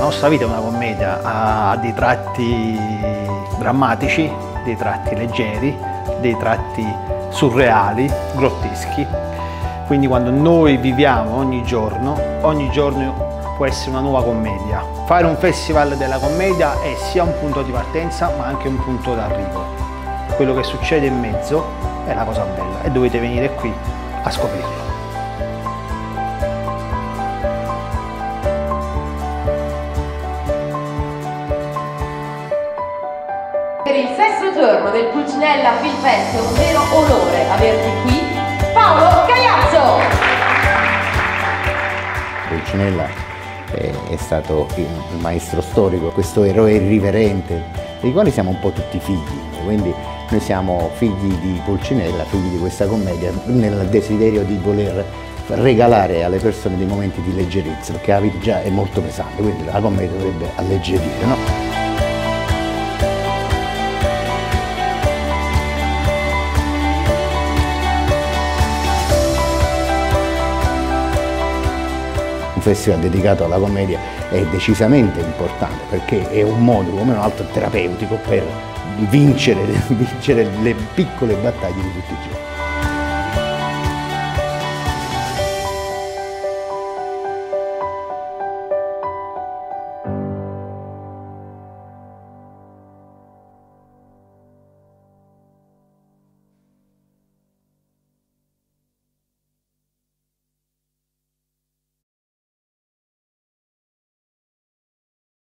La nostra vita è una commedia, ha dei tratti drammatici, dei tratti leggeri, dei tratti surreali, grotteschi. Quindi quando noi viviamo ogni giorno, ogni giorno può essere una nuova commedia. Fare un festival della commedia è sia un punto di partenza ma anche un punto d'arrivo. Quello che succede in mezzo è la cosa bella e dovete venire qui a scoprirlo. Il sesto giorno del Pulcinella Film Fest è un vero onore averti qui, Paolo Cagliazzo! Pulcinella è, è stato il maestro storico, questo eroe irriverente, dei quali siamo un po' tutti figli, quindi noi siamo figli di Pulcinella, figli di questa commedia, nel desiderio di voler regalare alle persone dei momenti di leggerezza, perché la vita già è molto pesante, quindi la commedia dovrebbe alleggerire. No? Un festival dedicato alla commedia è decisamente importante perché è un modo come un altro terapeutico per vincere, vincere le piccole battaglie di tutti i giorni.